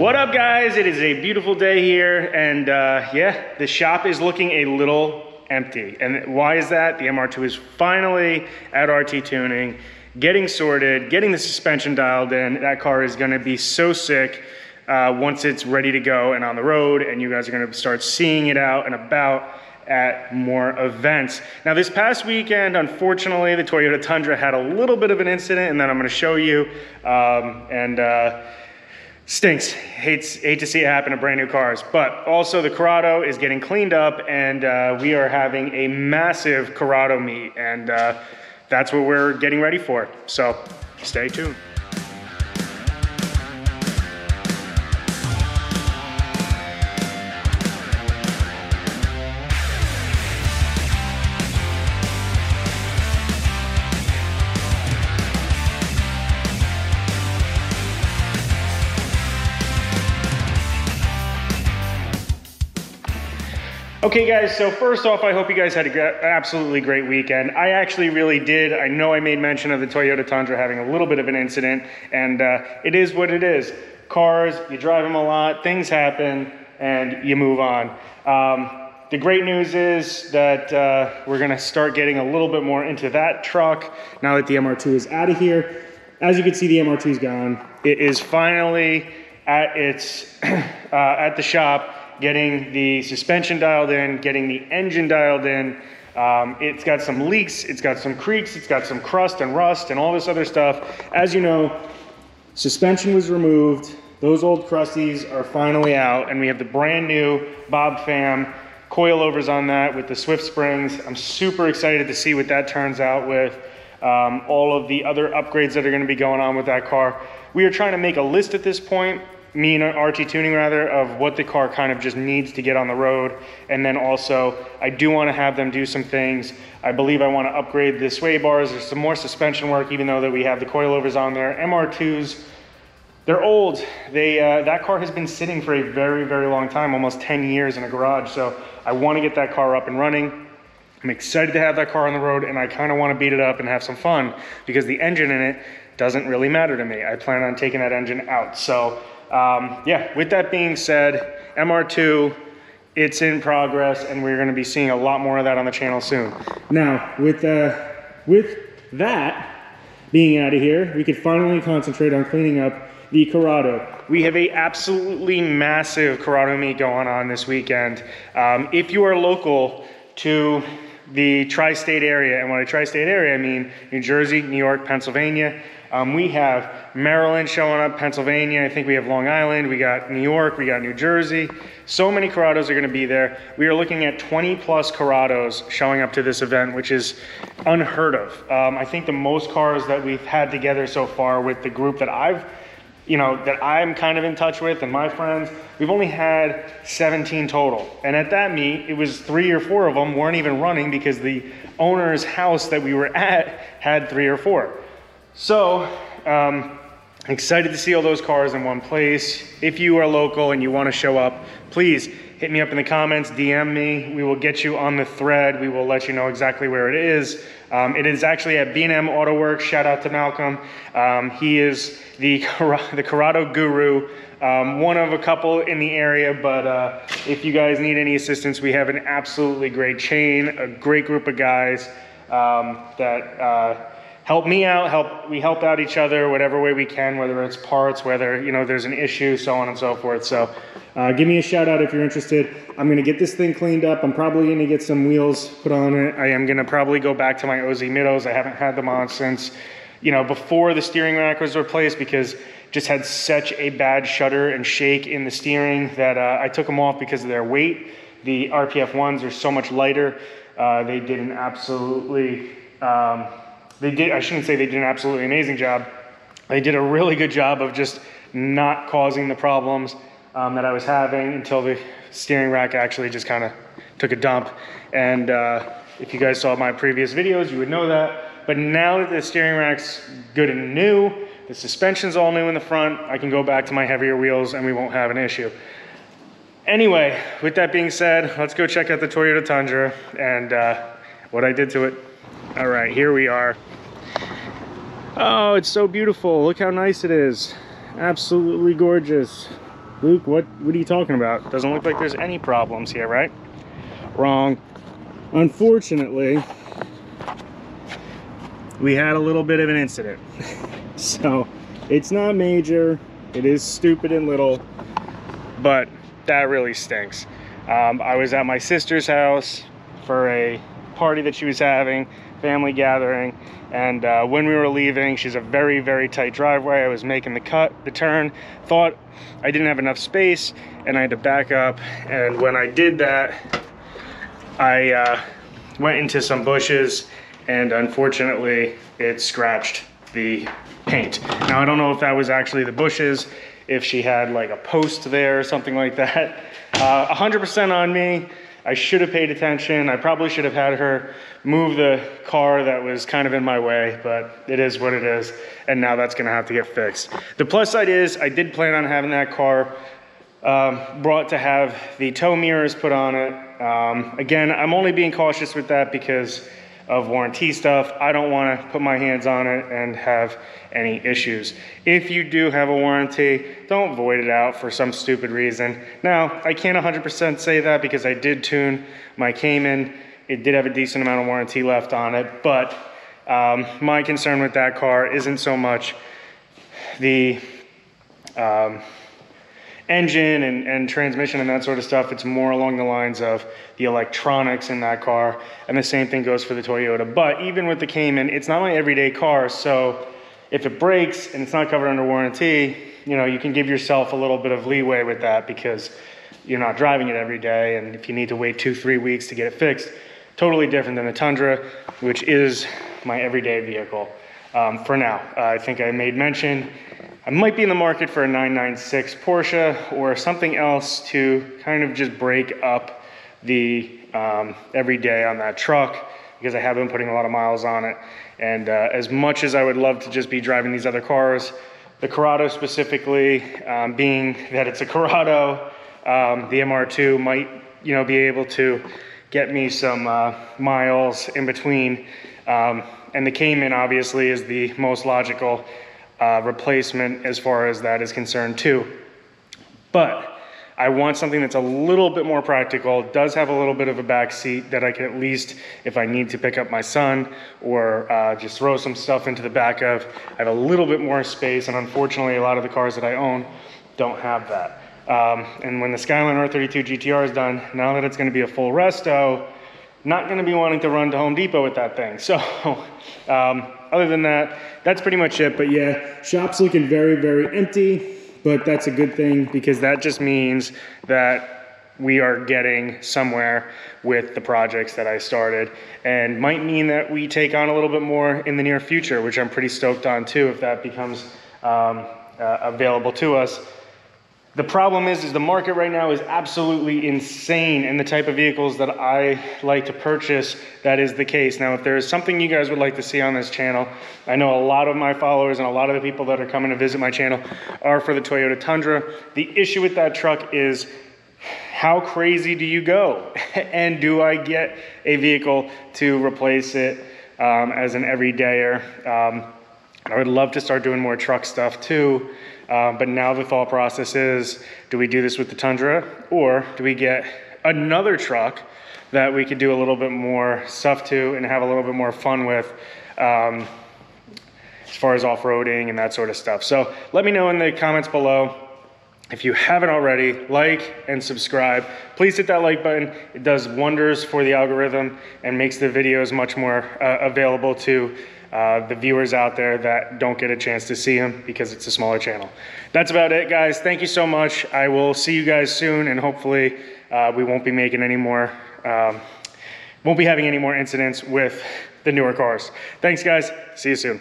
What up guys? It is a beautiful day here and uh, yeah, the shop is looking a little empty. And why is that? The MR2 is finally at RT Tuning, getting sorted, getting the suspension dialed in. That car is gonna be so sick uh, once it's ready to go and on the road and you guys are gonna start seeing it out and about at more events. Now this past weekend, unfortunately, the Toyota Tundra had a little bit of an incident and then I'm gonna show you. Um, and uh, stinks. Hates, hate to see it happen to brand new cars. But also the Corrado is getting cleaned up and uh, we are having a massive Corrado meet and uh, that's what we're getting ready for. So stay tuned. Okay guys, so first off, I hope you guys had an absolutely great weekend. I actually really did. I know I made mention of the Toyota Tundra having a little bit of an incident, and uh, it is what it is. Cars, you drive them a lot, things happen, and you move on. Um, the great news is that uh, we're gonna start getting a little bit more into that truck now that the MR2 is out of here. As you can see, the MR2 is gone. It is finally at its, uh, at the shop getting the suspension dialed in, getting the engine dialed in. Um, it's got some leaks, it's got some creaks, it's got some crust and rust and all this other stuff. As you know, suspension was removed. Those old crusties are finally out and we have the brand new Bob Fam coilovers on that with the Swift springs. I'm super excited to see what that turns out with. Um, all of the other upgrades that are gonna be going on with that car. We are trying to make a list at this point me and RT Tuning rather, of what the car kind of just needs to get on the road. And then also, I do want to have them do some things. I believe I want to upgrade the sway bars. There's some more suspension work, even though that we have the coilovers on there. MR2s, they're old. They uh, That car has been sitting for a very, very long time, almost 10 years in a garage. So I want to get that car up and running. I'm excited to have that car on the road and I kind of want to beat it up and have some fun because the engine in it doesn't really matter to me. I plan on taking that engine out. So um, yeah, with that being said, MR2, it's in progress and we're gonna be seeing a lot more of that on the channel soon. Now, with, uh, with that being out of here, we could finally concentrate on cleaning up the Corrado. We have a absolutely massive Corrado meet going on this weekend. Um, if you are local to the tri-state area, and when I tri-state area, I mean New Jersey, New York, Pennsylvania, um, we have Maryland showing up, Pennsylvania. I think we have Long Island. We got New York. We got New Jersey. So many Corrados are going to be there. We are looking at 20 plus Corrados showing up to this event, which is unheard of. Um, I think the most cars that we've had together so far with the group that I've, you know, that I'm kind of in touch with and my friends, we've only had 17 total. And at that meet, it was three or four of them weren't even running because the owner's house that we were at had three or four. So, um, excited to see all those cars in one place. If you are local and you want to show up, please hit me up in the comments, DM me. We will get you on the thread. We will let you know exactly where it is. Um, it is actually at B&M Auto Works. Shout out to Malcolm. Um, he is the, the Corrado guru, um, one of a couple in the area, but uh, if you guys need any assistance, we have an absolutely great chain, a great group of guys um, that uh, help me out, help we help out each other whatever way we can, whether it's parts, whether you know there's an issue, so on and so forth. So uh, give me a shout out if you're interested. I'm gonna get this thing cleaned up. I'm probably gonna get some wheels put on it. I am gonna probably go back to my OZ Middos. I haven't had them on since you know before the steering rack was replaced because just had such a bad shudder and shake in the steering that uh, I took them off because of their weight. The RPF ones are so much lighter. Uh, they did an absolutely um, they did, I shouldn't say they did an absolutely amazing job. They did a really good job of just not causing the problems um, that I was having until the steering rack actually just kind of took a dump. And uh, if you guys saw my previous videos, you would know that. But now that the steering rack's good and new, the suspension's all new in the front, I can go back to my heavier wheels and we won't have an issue. Anyway, with that being said, let's go check out the Toyota Tundra and uh, what I did to it. All right, here we are. Oh, it's so beautiful. Look how nice it is. Absolutely gorgeous. Luke, what, what are you talking about? Doesn't look like there's any problems here, right? Wrong. Unfortunately, we had a little bit of an incident. so it's not major. It is stupid and little, but that really stinks. Um, I was at my sister's house for a party that she was having, family gathering, and uh, when we were leaving, she's a very, very tight driveway. I was making the cut, the turn, thought I didn't have enough space, and I had to back up. And when I did that, I uh, went into some bushes, and unfortunately, it scratched the paint. Now, I don't know if that was actually the bushes, if she had like a post there or something like that. 100% uh, on me. I should have paid attention. I probably should have had her move the car that was kind of in my way, but it is what it is. And now that's gonna have to get fixed. The plus side is I did plan on having that car um, brought to have the tow mirrors put on it. Um, again, I'm only being cautious with that because of warranty stuff. I don't want to put my hands on it and have any issues. If you do have a warranty, don't void it out for some stupid reason. Now, I can't 100% say that because I did tune my Cayman. It did have a decent amount of warranty left on it, but um, my concern with that car isn't so much the um, engine and, and transmission and that sort of stuff. It's more along the lines of the electronics in that car. And the same thing goes for the Toyota. But even with the Cayman, it's not my everyday car. So if it breaks and it's not covered under warranty, you know, you can give yourself a little bit of leeway with that because you're not driving it every day. And if you need to wait two, three weeks to get it fixed, totally different than the Tundra, which is my everyday vehicle um, for now. Uh, I think I made mention I might be in the market for a 996 Porsche or something else to kind of just break up the um, everyday on that truck because I have been putting a lot of miles on it. And uh, as much as I would love to just be driving these other cars, the Corrado specifically, um, being that it's a Corrado, um, the MR2 might, you know, be able to get me some uh, miles in between. Um, and the Cayman obviously is the most logical uh, replacement as far as that is concerned too. But I want something that's a little bit more practical, does have a little bit of a back seat that I can at least, if I need to pick up my son or uh, just throw some stuff into the back of, I have a little bit more space. And unfortunately, a lot of the cars that I own don't have that. Um, and when the Skyline R32 GTR is done, now that it's gonna be a full resto, not gonna be wanting to run to Home Depot with that thing. So um, other than that, that's pretty much it. But yeah, shop's looking very, very empty, but that's a good thing because that just means that we are getting somewhere with the projects that I started and might mean that we take on a little bit more in the near future, which I'm pretty stoked on too, if that becomes um, uh, available to us. The problem is, is the market right now is absolutely insane and the type of vehicles that I like to purchase, that is the case. Now, if there is something you guys would like to see on this channel, I know a lot of my followers and a lot of the people that are coming to visit my channel are for the Toyota Tundra. The issue with that truck is how crazy do you go? and do I get a vehicle to replace it um, as an everydayer? Um, I would love to start doing more truck stuff too. Um, but now the thought process is, do we do this with the Tundra or do we get another truck that we could do a little bit more stuff to and have a little bit more fun with um, as far as off-roading and that sort of stuff. So let me know in the comments below. If you haven't already, like and subscribe. Please hit that like button. It does wonders for the algorithm and makes the videos much more uh, available to uh, the viewers out there that don't get a chance to see them because it's a smaller channel. That's about it, guys. Thank you so much. I will see you guys soon, and hopefully uh, we won't be making any more, um, won't be having any more incidents with the newer cars. Thanks, guys. See you soon.